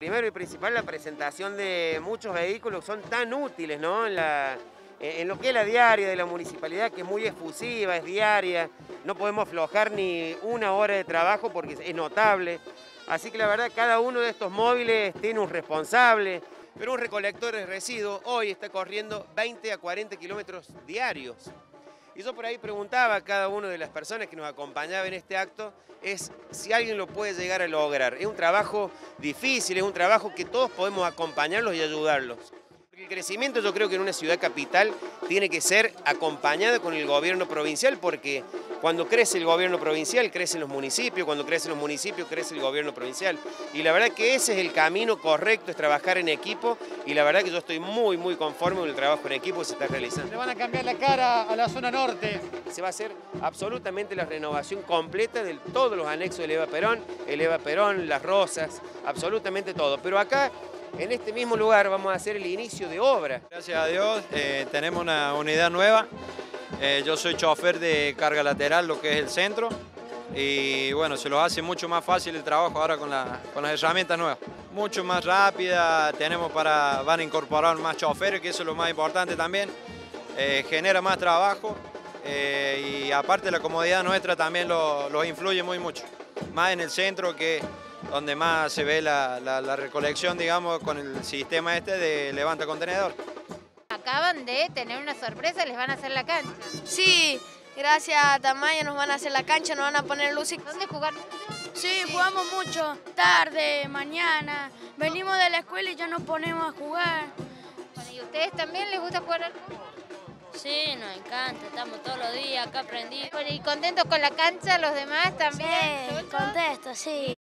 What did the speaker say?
Primero y principal, la presentación de muchos vehículos son tan útiles ¿no? en, lo que es la diaria de la municipalidad, que es muy efusiva, es diaria, no podemos aflojar ni una hora de trabajo porque es notable. Así que la verdad, cada uno de estos móviles tiene un responsable, pero un recolector de residuos hoy está corriendo 20 a 40 kilómetros diarios. Y yo por ahí preguntaba a cada una de las personas que nos acompañaban en este acto, es si alguien lo puede llegar a lograr. Es un trabajo difícil, es un trabajo que todos podemos acompañarlos y ayudarlos. Crecimiento yo creo que en una ciudad capital tiene que ser acompañado con el gobierno provincial porque cuando crece el gobierno provincial, crecen los municipios, cuando crecen los municipios, crece el gobierno provincial. Y la verdad que ese es el camino correcto, es trabajar en equipo y la verdad que yo estoy muy, muy conforme con el trabajo en equipo que se está realizando. Le van a cambiar la cara a la zona norte. Se va a hacer absolutamente la renovación completa de todos los anexos del Eva Perón, el Eva Perón, las Rosas, absolutamente todo. Pero acá en este mismo lugar vamos a hacer el inicio de obra. Gracias a Dios eh, tenemos una unidad nueva eh, yo soy chofer de carga lateral, lo que es el centro, y bueno, se lo hace mucho más fácil el trabajo ahora con, con las herramientas nuevas. Mucho más rápida, tenemos para, van a incorporar más choferes, que eso es lo más importante también. Eh, genera más trabajo y aparte la comodidad nuestra también los influye muy mucho. Más en el centro que donde más se ve la, la recolección, digamos, con el sistema este de levanta contenedor acaban de tener una sorpresa, les van a hacer la cancha. Sí, gracias a Tamayo nos van a hacer la cancha, nos van a poner luz. ¿Dónde jugar? Sí, jugamos mucho, tarde, mañana. Venimos de la escuela y ya nos ponemos a jugar. ¿Y ustedes también les gusta jugar al fútbol? Sí, nos encanta, estamos todos los días acá aprendiendo. ¿Y contentos con la cancha los demás también? Sí, contentos, sí.